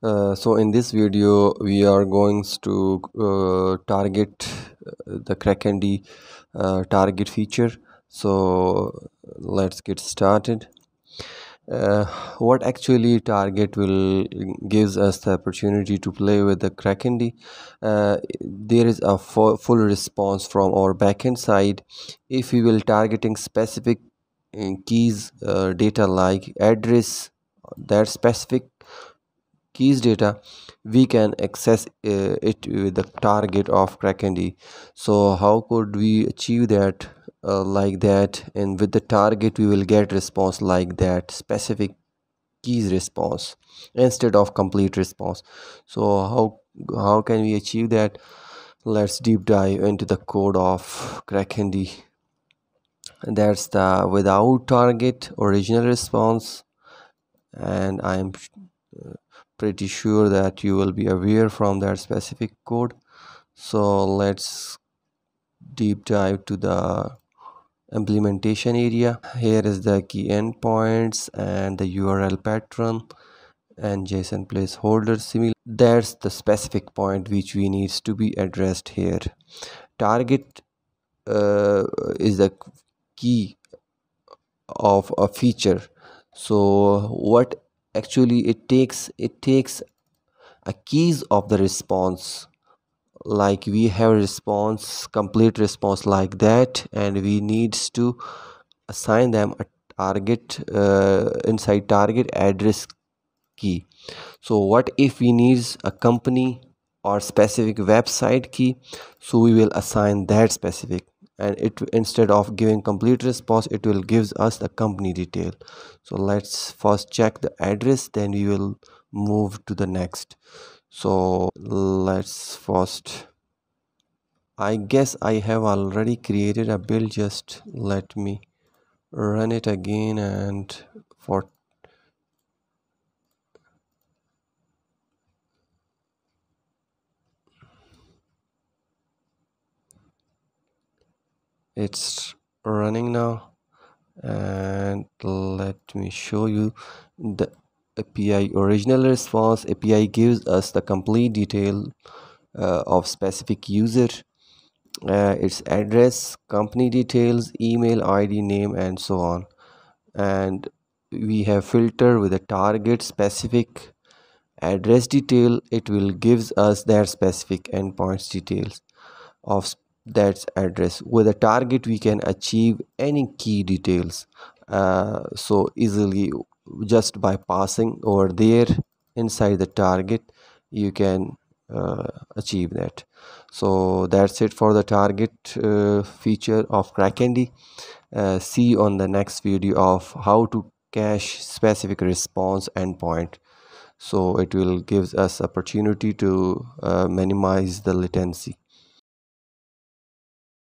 Uh, so in this video we are going to uh, target uh, the KrakenD uh, target feature. So let's get started. Uh, what actually target will gives us the opportunity to play with the KrakenD uh, there is a full response from our backend side. If we will targeting specific keys data like address that specific keys data we can access uh, it with the target of KrakenD so how could we achieve that uh, like that? And with the target we will get response like that specific keys response instead of complete response. So how how can we achieve that? Let's deep dive into the code of KrakenD that's the without target original response and I am uh, pretty sure that you will be aware from that specific code. So let's deep dive to the implementation area. Here is the key endpoints and the url pattern and json placeholder similar that's the specific point which we needs to be addressed here. Target uh, is the key of a feature. So what actually it takes it takes a keys of the response. Like we have response complete response like that and we needs to assign them a target uh, inside target address key. So what if we needs a company or specific website key? So we will assign that specific and it instead of giving complete response it will gives us the company detail. So let's first check the address then we will move to the next. So let's first I guess I have already created a build just let me run it again and for it's running now and let me show you the API original response. API gives us the complete detail uh, of specific user uh, its address company details email id name and so on. And we have filter with a target specific address detail. It will gives us their specific endpoints details of that address. With a target we can achieve any key details uh, so easily just by passing over there inside the target you can uh, achieve that. So that's it for the target uh, feature of KrakenD uh, see on the next video of how to cache specific response endpoint. So it will gives us opportunity to uh, minimize the latency